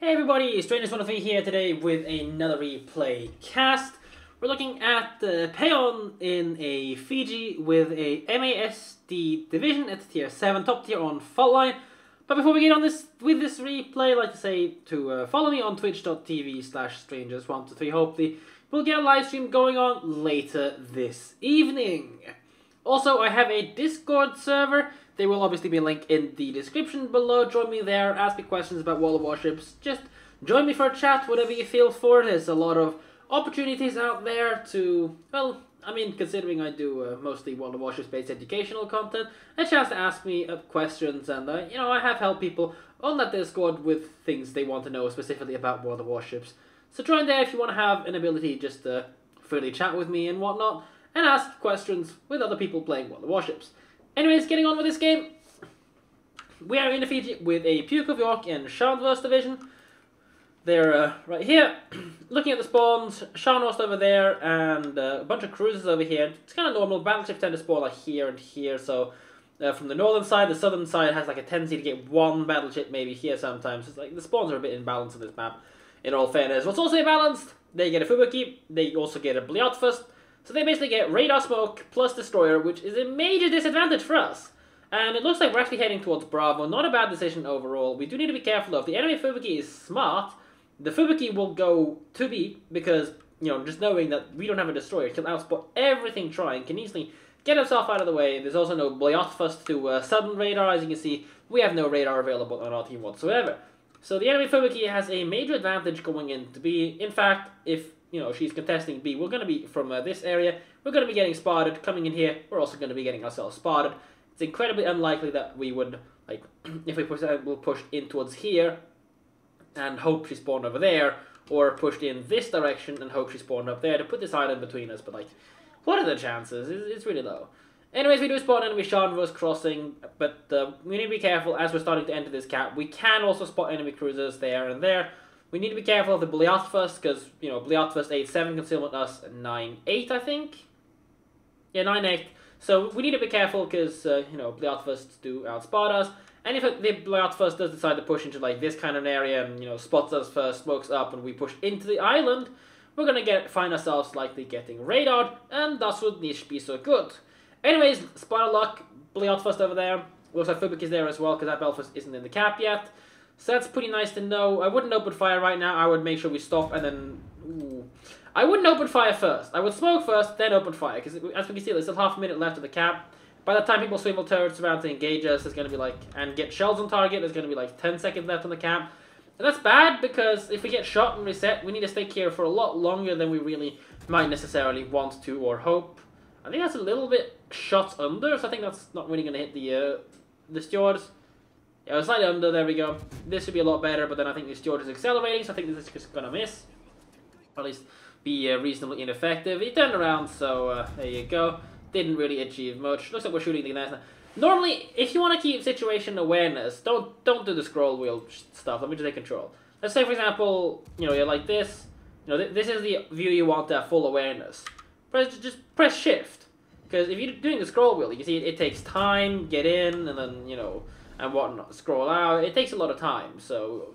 Hey everybody, Strangers 103 here today with another replay cast. We're looking at the Peon in a Fiji with a MASD division at tier 7, top tier on fault line. But before we get on this with this replay, I'd like to say to uh, follow me on twitch.tv slash strangers123. Hopefully we'll get a live stream going on later this evening. Also, I have a Discord server there will obviously be linked in the description below. Join me there, ask me questions about World of Warships. Just join me for a chat, whatever you feel for. There's a lot of opportunities out there to, well, I mean, considering I do uh, mostly World of Warships based educational content, a chance to ask me uh, questions, and uh, you know, I have helped people on that Discord with things they want to know specifically about World of Warships. So join there if you want to have an ability just to freely chat with me and whatnot, and ask questions with other people playing World of Warships. Anyways, getting on with this game. We are in Fiji with a Duke of York and Scharnhorst division. They're uh, right here. Looking at the spawns, Scharnhorst over there, and uh, a bunch of cruisers over here. It's kind of normal. Battleships tend to spawn like here and here, so uh, from the northern side, the southern side has like a tendency to get one battleship maybe here sometimes. It's like the spawns are a bit imbalanced on this map. In all fairness, what's also imbalanced? They get a Fubuki, they also get a Belfast, so they basically get radar smoke plus destroyer, which is a major disadvantage for us. And it looks like we're actually heading towards Bravo. Not a bad decision overall. We do need to be careful though. If the enemy Fubuki is smart, the Fubuki will go to B because, you know, just knowing that we don't have a destroyer can outspot everything trying, can easily get himself out of the way. There's also no Belfast to uh, sudden radar. As you can see, we have no radar available on our team whatsoever. So the enemy Fubuki has a major advantage going into B. In fact, if you know, she's contesting B. We're going to be from uh, this area. We're going to be getting spotted. Coming in here, we're also going to be getting ourselves spotted. It's incredibly unlikely that we would, like, if we push, uh, we'll push in towards here and hope she spawned over there, or pushed in this direction and hope she spawned up there to put this island between us. But, like, what are the chances? It's, it's really low. Anyways, we do spawn enemy Scharnhorst crossing, but uh, we need to be careful as we're starting to enter this cap. We can also spot enemy cruisers there and there. We need to be careful of the Belfast because, you know, Belfast 8-7 concealment us 9-8, I think. Yeah, 9-8. So we need to be careful because, uh, you know, Belfast do outspot us. And if the Belfast does decide to push into, like, this kind of an area and, you know, spots us first, smokes up, and we push into the island, we're going to get find ourselves likely getting radared, and thus would niche be so good. Anyways, spoiler luck, Belfast over there. Looks like is there as well because that Belfast isn't in the cap yet. So that's pretty nice to know. I wouldn't open fire right now. I would make sure we stop and then... Ooh. I wouldn't open fire first. I would smoke first, then open fire. Because as we can see, there's still half a minute left of the cap. By the time people swivel turrets around to engage us, there's going to be like... And get shells on target, there's going to be like 10 seconds left on the cap. And that's bad because if we get shot and reset, we need to stay here for a lot longer than we really might necessarily want to or hope. I think that's a little bit shot under, so I think that's not really going to hit the uh, the stewards. It was slightly under, there we go. This should be a lot better, but then I think the George is accelerating, so I think this is just gonna miss. Or at least be uh, reasonably ineffective. He turned around, so uh, there you go. Didn't really achieve much. Looks like we're shooting the next. Normally, if you want to keep situation awareness, don't don't do the scroll wheel stuff. Let me just take control. Let's say, for example, you know, you're like this. You know, th this is the view you want to have full awareness. Press just press shift, because if you're doing the scroll wheel, you can see it, it takes time, get in, and then you know and whatnot, scroll out. It takes a lot of time, so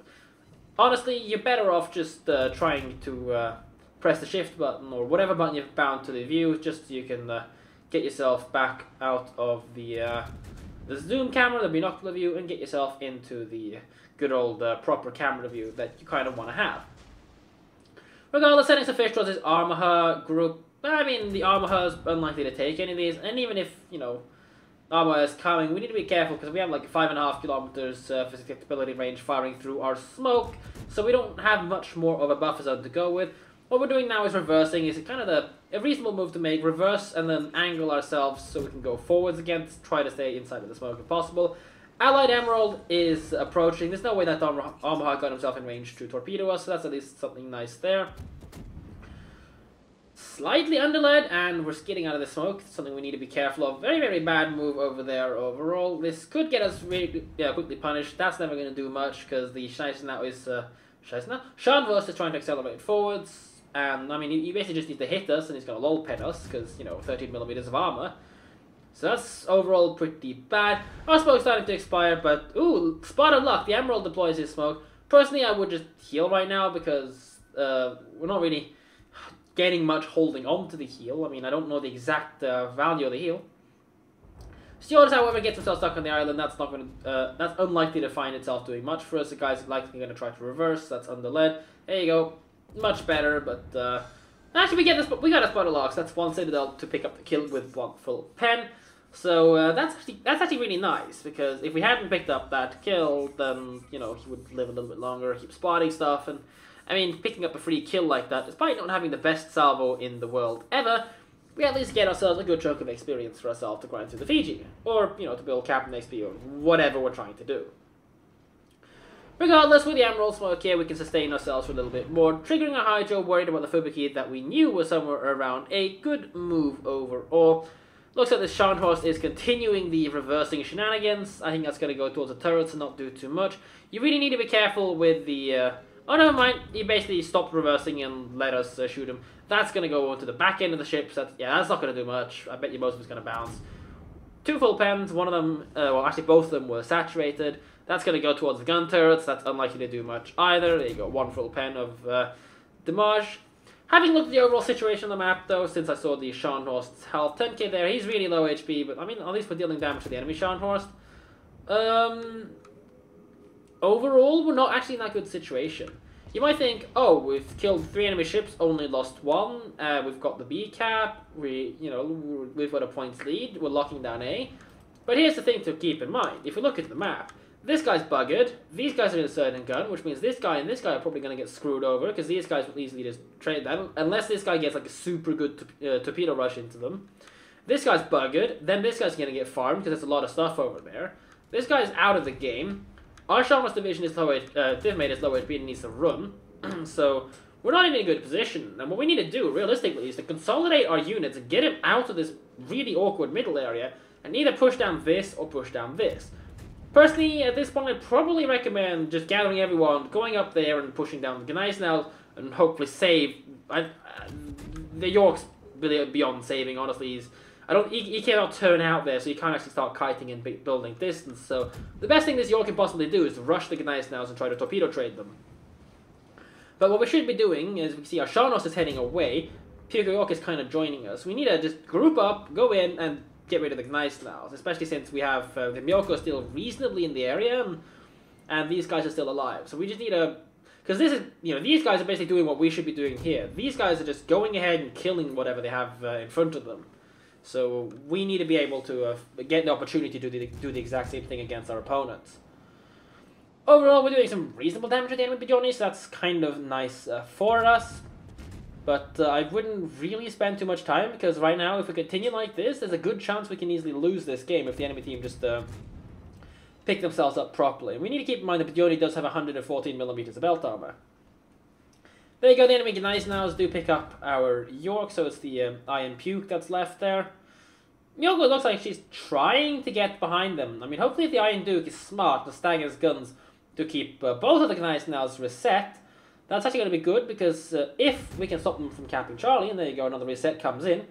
honestly, you're better off just uh, trying to uh, press the shift button or whatever button you've bound to the view, just so you can uh, get yourself back out of the uh, the zoom camera, the binocular view, and get yourself into the good old uh, proper camera view that you kind of want to have. Regardless, settings of Fish is Armor group. I mean, the Armor is unlikely to take any of these, and even if, you know, armor is coming. We need to be careful because we have like five and a half kilometers uh, detectability range firing through our smoke, so we don't have much more of a buffer zone to go with. What we're doing now is reversing. Is kind of the a reasonable move to make. Reverse and then angle ourselves so we can go forwards again. Try to stay inside of the smoke if possible. Allied Emerald is approaching. There's no way that Armor got himself in range to torpedo us, so that's at least something nice there slightly underled, and we're skidding out of the smoke. Something we need to be careful of. Very, very bad move over there overall. This could get us really yeah, quickly punished. That's never going to do much, because the Scheiss now is... Uh, Scheiss now? Is trying to accelerate forwards. And, I mean, he, he basically just needs to hit us, and he's going to lol pen us, because, you know, 13 millimeters of armor. So that's overall pretty bad. Our smoke's starting to expire, but, ooh, spot of luck. The Emerald deploys his smoke Personally, I would just heal right now because uh, we're not really getting much holding on to the heel. I mean, I don't know the exact uh, value of the heal. Steelers, however, gets himself stuck on the island. That's not going to. Uh, that's unlikely to find itself doing much for us. The guy's likely going to try to reverse. That's under lead. There you go. Much better, but uh, actually we get this. But We got a spotter locks. That's one citadel to pick up the kill with one full pen. So uh, that's actually that's actually really nice because if we hadn't picked up that kill, then you know he would live a little bit longer, keep spotting stuff, and I mean picking up a free kill like that, despite not having the best salvo in the world ever, we at least get ourselves a good chunk of experience for ourselves to grind through the Fiji, or you know to build Captain XP or whatever we're trying to do. Regardless, with the Emerald Smoke here, we can sustain ourselves for a little bit more, triggering a Hydro, worried about the Fubuki that we knew was somewhere around a good move overall. Looks like the Scharnhorst is continuing the reversing shenanigans. I think that's going to go towards the turrets and not do too much. You really need to be careful with the... Uh... Oh, never mind. He basically stopped reversing and let us uh, shoot him. That's going to go onto the back end of the ship. So that's, yeah, that's not going to do much. I bet you most of it's going to bounce. Two full pens. One of them... Uh, well, actually, both of them were saturated. That's going to go towards the gun turrets. That's unlikely to do much either. There you go. One full pen of uh, damage. Having looked at the overall situation on the map, though, since I saw the Scharnhorst's health, 10k there, he's really low HP, but I mean, at least we're dealing damage to the enemy Scharnhorst. Um, overall, we're not actually in that good situation. You might think, oh, we've killed three enemy ships, only lost one. Uh, we've got the B cap. We, you know, we've got a points lead. We're locking down A. But here's the thing to keep in mind: if we look at the map, this guy's buggered. These guys are in a certain gun, which means this guy and this guy are probably going to get screwed over because these guys will easily just trade them unless this guy gets like a super good uh, torpedo rush into them. This guy's buggered. Then this guy's going to get farmed because there's a lot of stuff over there. This guy's out of the game. Our Sharma's division is low. Uh, mate is low HP and needs to run. so we're not even in a good position. And what we need to do, realistically, is to consolidate our units and get him out of this really awkward middle area and either push down this or push down this. Personally, at this point, I'd probably recommend just gathering everyone, going up there and pushing down the now, and hopefully save. I, uh, the York's beyond saving, honestly. He's, I don't. He, cannot turn out there, so you can't actually start kiting and building distance. So the best thing this York can possibly do is rush the Gneisenau's and try to torpedo trade them. But what we should be doing is we see our Sharnos is heading away. Duke York is kind of joining us. We need to just group up, go in, and get rid of the Gneisenau, especially since we have uh, the Myoko still reasonably in the area, and, and these guys are still alive. So we just need to... Because this is, you know, these guys are basically doing what we should be doing here. These guys are just going ahead and killing whatever they have uh, in front of them. So we need to be able to uh, get the opportunity to do the, do the exact same thing against our opponents. Overall, we're doing some reasonable damage to the enemy Budyonny, so that's kind of nice uh, for us. But uh, I wouldn't really spend too much time because right now, if we continue like this, there's a good chance we can easily lose this game if the enemy team just uh, pick themselves up properly. We need to keep in mind that Budyonny does have 114 millimeters of belt armor. There you go, the enemy Gneisenau's do pick up our York, so it's the um, Iron Duke that's left there. Myoko looks like she's trying to get behind them. I mean, hopefully the Iron Duke is smart and staggers guns to keep uh, both of the Gneisenau's reset, that's actually going to be good because uh, if we can stop them from capping Charlie, and there you go, another reset comes in.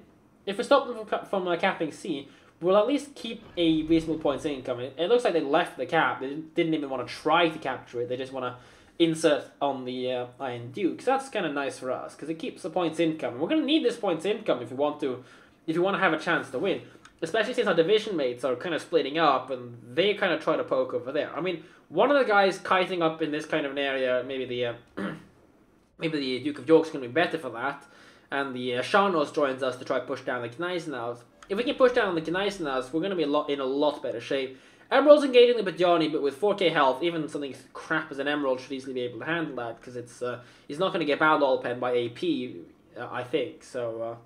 If we stop them from, from uh, capping C, we'll at least keep a reasonable points income. It looks like they left the cap. They didn't even want to try to capture it. They just want to insert on the uh, Iron Duke. So that's kind of nice for us because it keeps the points income. We're going to need this points income if we want to, if you want to have a chance to win. Especially since our division mates are kind of splitting up and they kind of try to poke over there. I mean, one of the guys kiting up in this kind of an area, maybe the uh, maybe the Duke of York's going to be better for that. And the uh, Sharnos joins us to try push down the Gneisenau's. If we can push down the Gneisenau's, we're going to be a lot in a lot better shape. Emerald's engaging the Budyonny, but with 4k health, even something crap as an Emerald should easily be able to handle that, because it's uh, he's not going to get battle pen by AP, uh, I think, so... Uh...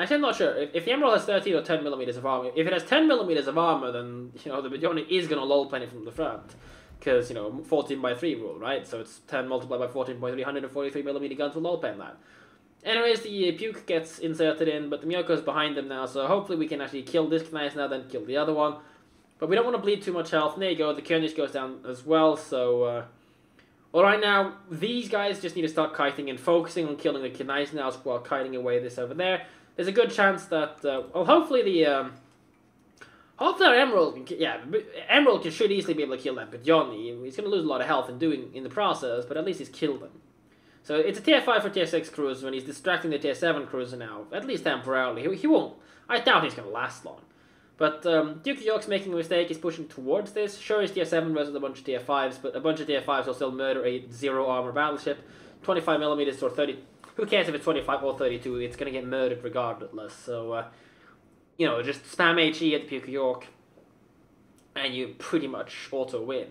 Actually, I'm not sure. If, if the Emerald has 13 or 10 millimeters of armor, if it has 10 millimeters of armor, then, you know, the Budyonny is going to lol pen it from the front because you know 14 by 3 rule, right? So it's 10 multiplied by 14.3, 143 millimeter guns will all pen that. Anyways, the uh, Duke gets inserted in, but the Myoko's behind them now, so hopefully we can actually kill this Gneisenau, then kill the other one. But we don't want to bleed too much health. there you go, the Koenig goes down as well, so... Uh, Alright now, these guys just need to start kiting and focusing on killing the now while kiting away this over there. There's a good chance that, uh, well hopefully the... Um, Hopefully Emerald, can, yeah, Emerald can, should easily be able to kill that, but Johnny, he's going to lose a lot of health in doing in the process, but at least he's killed them. So it's a tier 5 for tier 6 cruiser, and he's distracting the tier 7 cruiser now, at least temporarily. He, he won't, I doubt he's going to last long. But um, Duke York's making a mistake, he's pushing towards this. Sure, he's tier 7 versus a bunch of tier 5s, but a bunch of tier 5s will still murder a zero armor battleship. 25 millimeters or 30. Who cares if it's 25 or 32? It's going to get murdered regardless. So, uh, you know, just spam HE at the Duke York, and you pretty much auto win.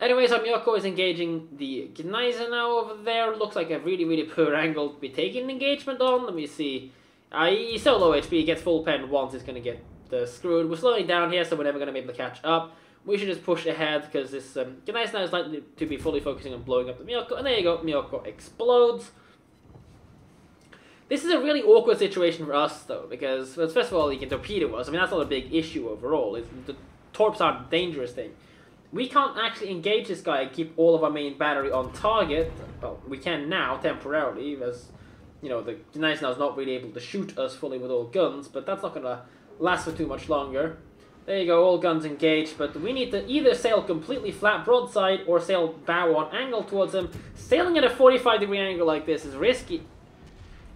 Anyways, our Myoko is engaging the Gneisenau over there. Looks like a really, really poor angle to be taking engagement on. Let me see. Uh, he's so low HP, he gets full pen once, he's going to get uh, screwed. We're slowing down here, so we're never going to be able to catch up. We should just push ahead, because this um, Gneisenau is likely to be fully focusing on blowing up the Myoko. And there you go, Myoko explodes. This is a really awkward situation for us, though, because, well, first of all, you can torpedo us. I mean, that's not a big issue overall. It's, the torps aren't a dangerous thing. We can't actually engage this guy and keep all of our main battery on target. Well, we can now, temporarily, as, you know, the Gneisenau is not really able to shoot us fully with all guns, but that's not going to last for too much longer. There you go, all guns engaged, but we need to either sail completely flat broadside or sail bow on angle towards him. Sailing at a 45 degree angle like this is risky.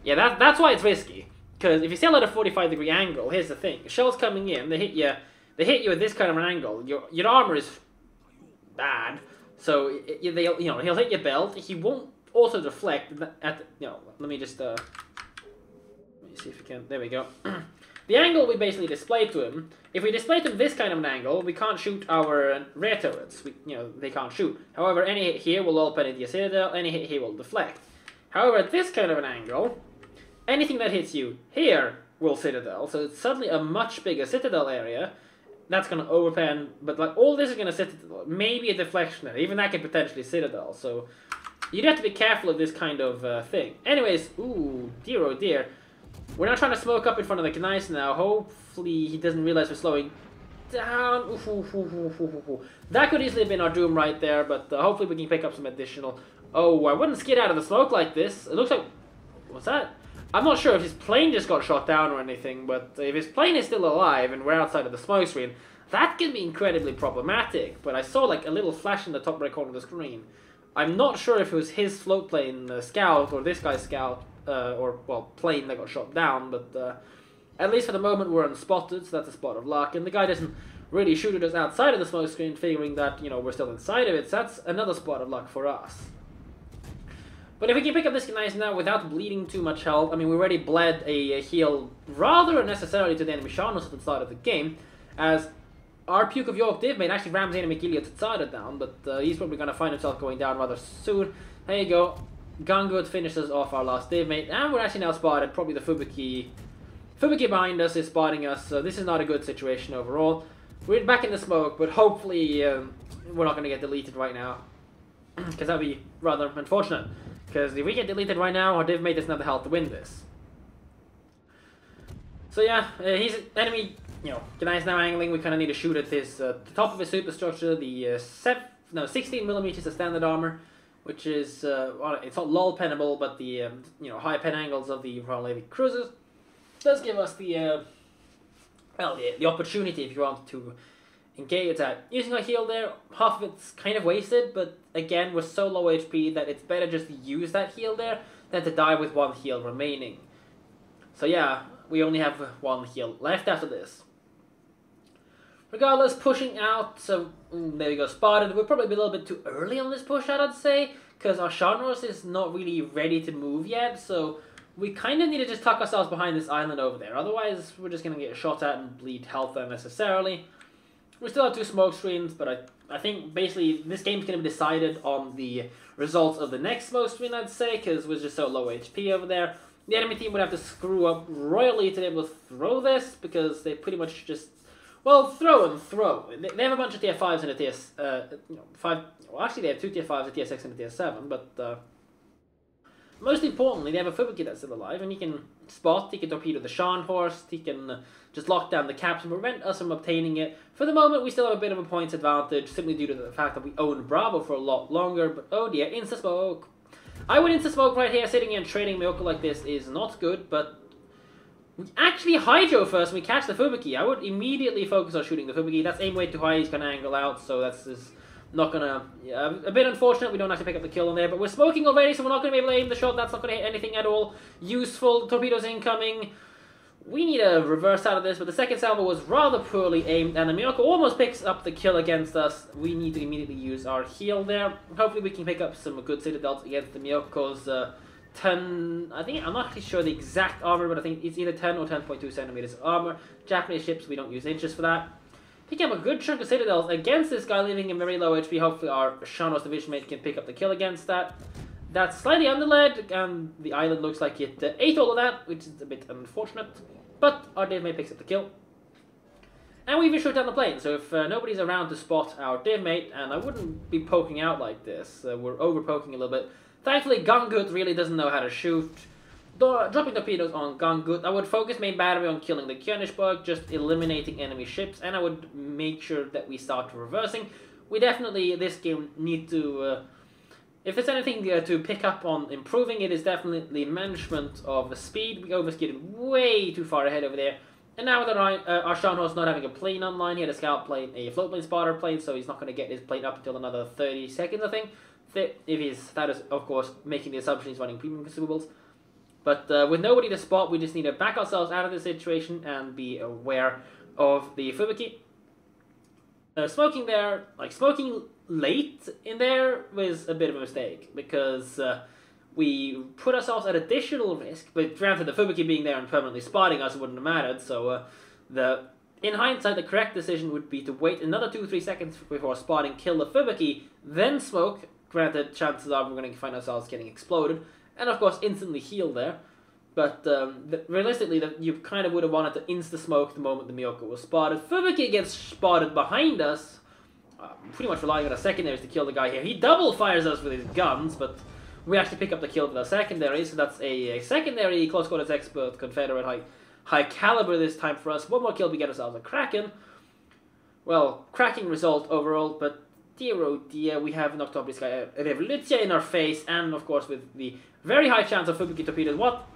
Yeah, that, that's why it's risky. Because if you sail at a 45 degree angle, here's the thing. Shells coming in, they hit you, they hit you at this kind of an angle. Your, your armor is bad. So, it, it- they'll, you know, he'll hit your belt. He won't also deflect at, you know, let me just, uh, let me see if we can, there we go. the angle we basically display to him, if we display to him this kind of an angle, we can't shoot our rear turrets. We, you know, they can't shoot. However, any hit here will penetrate your citadel, any hit here will deflect. However, at this kind of an angle, anything that hits you here will citadel, so it's suddenly a much bigger citadel area. That's going to overpan, but like all this is going to citadel. Maybe a deflection, even that could potentially citadel. So you'd have to be careful of this kind of uh, thing. Anyways, ooh, dear oh dear. We're not trying to smoke up in front of the Gneisenau. Hopefully he doesn't realize we're slowing down. Oof, oof, oof. That could easily have been our doom right there, but uh, hopefully we can pick up some additional. Oh, I wouldn't skid out of the smoke like this. It looks like. What's that? I'm not sure if his plane just got shot down or anything, but if his plane is still alive and we're outside of the smoke screen, that can be incredibly problematic. But I saw like a little flash in the top right corner of the screen. I'm not sure if it was his float plane uh, scout or this guy's scout, uh, or well, plane that got shot down. But uh, at least for the moment, we're unspotted, so that's a spot of luck. And the guy doesn't really shoot at us outside of the smoke screen, figuring that you know we're still inside of it. So that's another spot of luck for us. But if we can pick up this Gneisenau without bleeding too much health, I mean, we already bled a, a heal rather unnecessarily to the enemy Shanos at the start of the game, as our Duke of York div mate actually rams enemy Giulio Cesare down, but uh, he's probably going to find himself going down rather soon. There you go. Gangut finishes off our last div mate, and we're actually now spotted. Probably the Fubuki. Fubuki behind us is spotting us, so this is not a good situation overall. We're back in the smoke, but hopefully um, we're not going to get deleted right now. Because that'd be rather unfortunate. Because if we get deleted right now, our div mate doesn't have the health to win this. So yeah, uh, he's enemy. You know, Gneisenau angling. We kind of need to shoot at his uh, the top of his superstructure. The uh, no 16 millimeters of standard armor, which is uh, it's not lull penable, but the um, you know high pen angles of the Royal Navy cruisers does give us the uh, well the, the opportunity if you want to engage that. Using a heal there, half of it's kind of wasted, but again we're so low HP that it's better just to use that heal there than to die with one heal remaining. So yeah, we only have one heal left after this. Regardless, pushing out, so mm, there we go, spotted. We're probably be a little bit too early on this push out, I'd say, because our Shanros is not really ready to move yet, so we kind of need to just tuck ourselves behind this island over there. Otherwise, we're just going to get shot at and bleed health unnecessarily. We still have two smoke screens, but I, I think basically this game's going to be decided on the results of the next smoke screen, I'd say, because we're just so low HP over there. The enemy team would have to screw up royally to be able to throw this, because they pretty much just, well, throw and throw. They, have a bunch of tier 5s and a tier, uh, you know, 5, well, actually they have two tier 5s, a tier 6 and a tier 7, but, uh, most importantly, they have a Fubuki that's still alive, and he can spot, he can torpedo the Scharnhorst, he can uh, just lock down the caps and prevent us from obtaining it. For the moment, we still have a bit of a points advantage, simply due to the fact that we own Bravo for a lot longer, but oh dear, Insta Smoke. I would Insta Smoke right here, sitting here and trading Myoko like this is not good, but actually hydro first we catch the Fubuki. I would immediately focus on shooting the Fubuki. That's aim way too high, he's going to angle out, so that's just not going to... Yeah, a bit unfortunate we don't actually pick up the kill on there, but we're smoking already, so we're not going to be able to aim the shot. That's not going to hit anything at all. Useful, torpedoes incoming. We need a reverse out of this, but the second salvo was rather poorly aimed, and the Myoko almost picks up the kill against us. We need to immediately use our heal there. Hopefully we can pick up some good citadels against the Myoko's... Uh, 10, I think, I'm not actually sure the exact armor, but I think it's either 10 or 10.2 centimeters armor. Japanese ships, we don't use inches for that. Pick up a good chunk of citadels against this guy, leaving him very low HP. Hopefully our Shanos division mate can pick up the kill against that. That's slightly underled, and the island looks like it uh, ate all of that, which is a bit unfortunate. But our div mate picks up the kill. And we even shut down the plane, so if uh, nobody's around to spot our div mate, and I wouldn't be poking out like this, uh, we're over poking a little bit, Thankfully, Gangut really doesn't know how to shoot. dropping torpedoes on Gangut, I would focus main battery on killing the Königsberg, just eliminating enemy ships, and I would make sure that we start reversing. We definitely, this game, need to... Uh, if there's anything uh, to pick up on improving, it is definitely management of the speed. We overskidded way too far ahead over there. And now that our, uh, our Scharnhorst not having a plane online, he had a scout plane, a float plane spotter plane, so he's not going to get his plane up until another 30 seconds, I think if he's that is of course making the assumption he's running premium consumables. But uh, with nobody to spot, we just need to back ourselves out of the situation and be aware of the Fubuki. Uh, smoking there, like smoking late in there, was a bit of a mistake because uh, we put ourselves at additional risk. But granted, the Fubuki being there and permanently spotting us wouldn't have mattered. So uh, the in hindsight, the correct decision would be to wait another two three seconds before spotting, kill the Fubuki, then smoke, Granted, chances are we're going to find ourselves getting exploded, and of course instantly heal there. But um, the, realistically, the, you kind of would have wanted to insta smoke the moment the Myoko was spotted. Fubuki gets spotted behind us, uh, pretty much relying on a secondaries to kill the guy here. He double fires us with his guns, but we actually pick up the kill with a secondary, so that's a, a secondary close quarters expert Confederate high high caliber this time for us. One more kill, we get ourselves a Kraken. Well, cracking result overall, but dear oh we have an Oktyabrskaya Revolutsiya in our face, and of course with the very high chance of Fubuki torpedoes. What?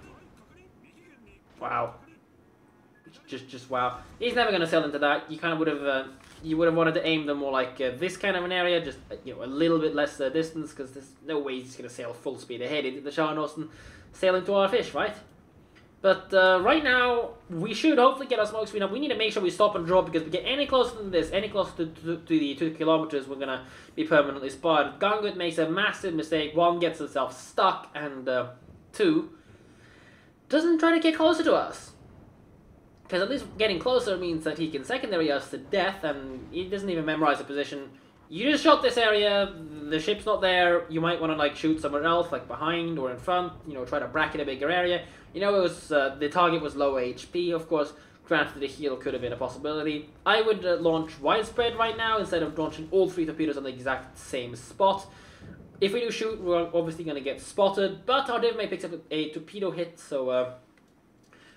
Wow. Just, just wow. He's never gonna sell into that. You kind of would have, uh, you would have wanted to aim them more like uh, this kind of an area, just uh, you know a little bit less uh, distance, because there's no way he's gonna sail full speed ahead into the Scharnhorst and sail into our fish, right? But uh, right now, we should hopefully get our smoke screen up. We need to make sure we stop and drop because if we get any closer than this, any closer to, to, to the 2 kilometers, we're going to be permanently spotted. Gangut makes a massive mistake. One, gets himself stuck, and uh, two, doesn't try to get closer to us. Because at least getting closer means that he can secondary us to death, and he doesn't even memorize the position. You just shot this area, the ship's not there, you might want to like shoot somewhere else, like behind or in front, you know, try to bracket a bigger area. You know, it was uh, the target was low HP, of course. Granted, the heal could have been a possibility. I would uh, launch widespread right now instead of launching all three torpedoes on the exact same spot. If we do shoot, we're obviously going to get spotted, but our div may picks up a torpedo hit, so uh,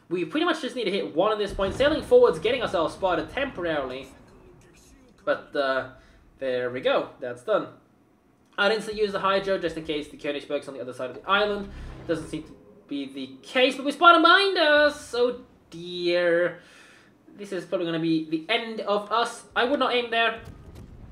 we pretty much just need to hit one at this point. Sailing forwards, getting ourselves spotted temporarily, but uh, there we go, that's done. I'd instantly use the Hydro just in case the Königsberg's on the other side of the island. Doesn't seem to be the case, but we spot behind us! Oh dear. This is probably going to be the end of us. I would not aim there.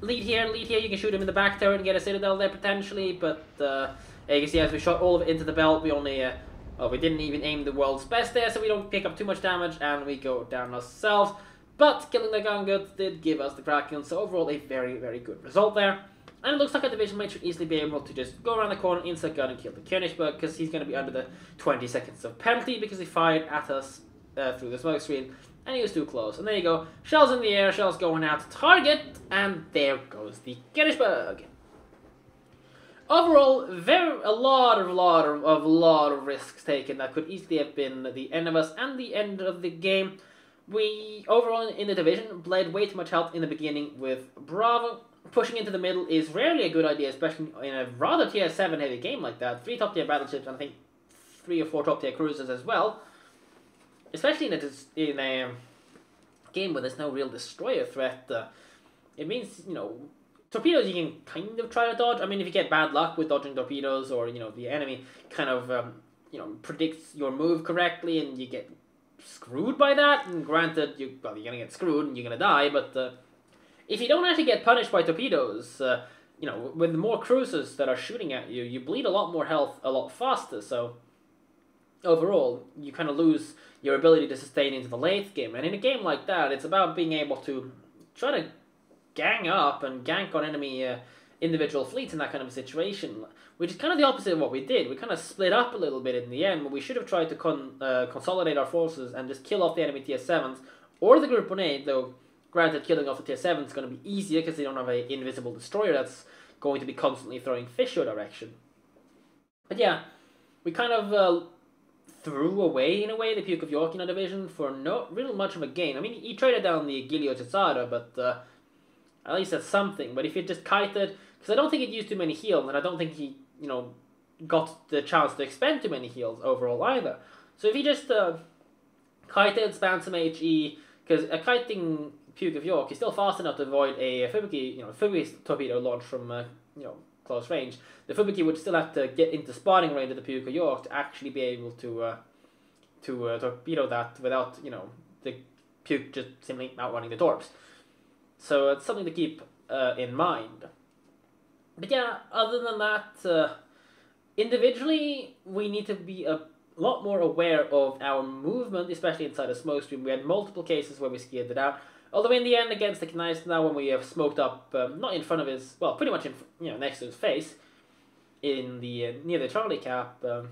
Lead here, lead here. You can shoot him in the back tower and get a citadel there potentially, but uh, you can see as we shot all of it into the belt, we only... Uh, well, we didn't even aim the world's best there, so we don't pick up too much damage, and we go down ourselves. But killing the Gangut did give us the Kraken, so overall a very, very good result there. And it looks like a division mate should easily be able to just go around the corner, inside gun, and kill the Königsberg, because he's going to be under the 20 seconds of penalty because he fired at us uh, through the smoke screen, and he was too close. And there you go, shells in the air, shells going out to target, and there goes the Königsberg. Overall, very a lot of lot of, of lot of risks taken that could easily have been the end of us and the end of the game. We overall in the division bled way too much health in the beginning with Bravo, pushing into the middle is rarely a good idea, especially in a rather tier 7 heavy game like that. Three top tier battleships, and I think three or four top tier cruisers as well. Especially in a, in a game where there's no real destroyer threat. Uh, it means, you know, torpedoes you can kind of try to dodge. I mean, if you get bad luck with dodging torpedoes, or, you know, the enemy kind of, um, you know, predicts your move correctly and you get screwed by that. And granted, you well, you're gonna get screwed and you're gonna die. But uh, if you don't actually get punished by torpedoes, uh, you know, with more cruisers that are shooting at you, you bleed a lot more health a lot faster. So overall, you kind of lose your ability to sustain into the late game. And in a game like that, it's about being able to try to gang up and gank on enemy uh, individual fleets in that kind of a situation, which is kind of the opposite of what we did. We kind of split up a little bit in the end, but we should have tried to con- uh, consolidate our forces and just kill off the enemy tier 7s or the Group 1A, though granted killing off the tier 7 is going to be easier because they don't have an invisible destroyer that's going to be constantly throwing fish your direction. But yeah, we kind of uh, threw away, in a way, the Duke of York in our division for not real much of a gain. I mean, he traded down the Giulio but uh, at least that's something. But if he just kited, because I don't think it used too many heals, and I don't think he, you know, got the chance to expend too many heals overall either. So if he just uh, kited, spam some HE, because a kiting Duke of York is still fast enough to avoid a Fubuki, you know, Fubuki's torpedo launch from, uh, you know, close range. The Fubuki would still have to get into spotting range of the Duke of York to actually be able to, uh, to uh, torpedo that without, you know, the Duke just simply outrunning the Torps. So it's something to keep uh, in mind. But yeah, other than that, uh, individually, we need to be a lot more aware of our movement, especially inside a smoke screen. We had multiple cases where we scared it out. Although in the end, against the Gneisenau, when we have smoked up, um, not in front of his, well, pretty much in, you know, next to his face, in the uh, near the Charlie cap, um,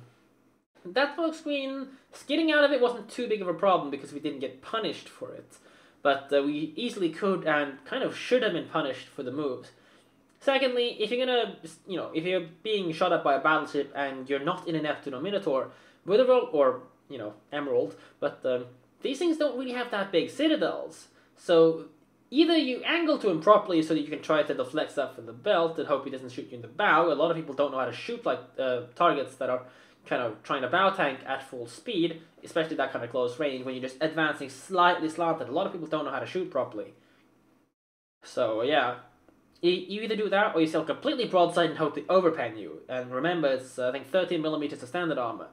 that smoke screen, skidding out of it wasn't too big of a problem because we didn't get punished for it. But uh, we easily could and kind of should have been punished for the moves. Secondly, if you're gonna, you know, if you're being shot at by a battleship and you're not in an Neptune or Minotaur, Witherall or, you know, Emerald, but um, these things don't really have that big citadels. So either you angle to him properly so that you can try to deflect stuff in the belt and hope he doesn't shoot you in the bow. A lot of people don't know how to shoot like uh, targets that are kind of trying to bow tank at full speed, especially that kind of close range when you're just advancing slightly slanted. A lot of people don't know how to shoot properly. So yeah, you, either do that or you sail completely broadside and hope they overpen you. And remember, it's uh, I think 13 millimeters of standard armor,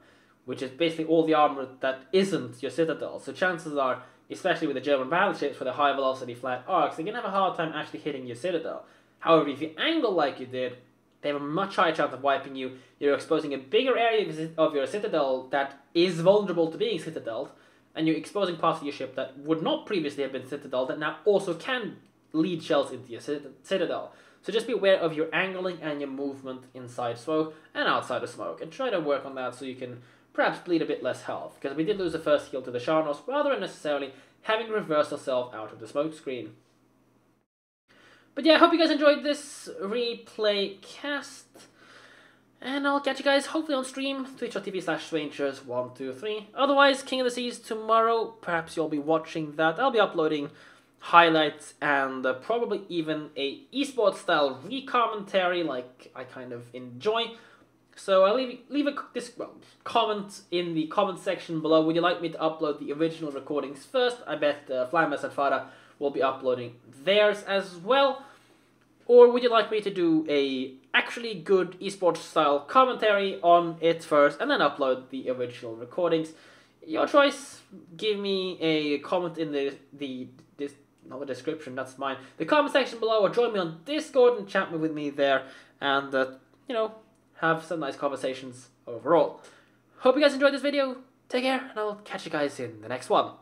which is basically all the armor that isn't your citadel. So chances are, especially with the German battleships with the high velocity flat arcs, they're gonna have a hard time actually hitting your citadel. However, if you angle like you did, they have a much higher chance of wiping you. You're exposing a bigger area of your citadel that is vulnerable to being citadeled, and you're exposing parts of your ship that would not previously have been citadeled that now also can lead shells into your citadel. So just be aware of your angling and your movement inside smoke and outside of smoke, and try to work on that so you can perhaps bleed a bit less health, because we did lose the first heal to the Sharnos rather unnecessarily, having reversed ourselves out of the smoke screen. But yeah, I hope you guys enjoyed this replay cast. And I'll catch you guys hopefully on stream, twitch.tv slash strangers123. Otherwise, King of the Seas tomorrow, perhaps you'll be watching that. I'll be uploading highlights and uh, probably even a esports style re-commentary like I kind of enjoy. So I'll leave, leave a this, well, comment in the comment section below. Would you like me to upload the original recordings first? I bet uh, Flymas and Farah will be uploading theirs as well. Or would you like me to do a actually good esports style commentary on it first and then upload the original recordings? Your choice. Give me a comment in the the this not the description, that's mine. The comment section below or join me on Discord and chat with me there and uh, you know, have some nice conversations overall. Hope you guys enjoyed this video. Take care and I'll catch you guys in the next one.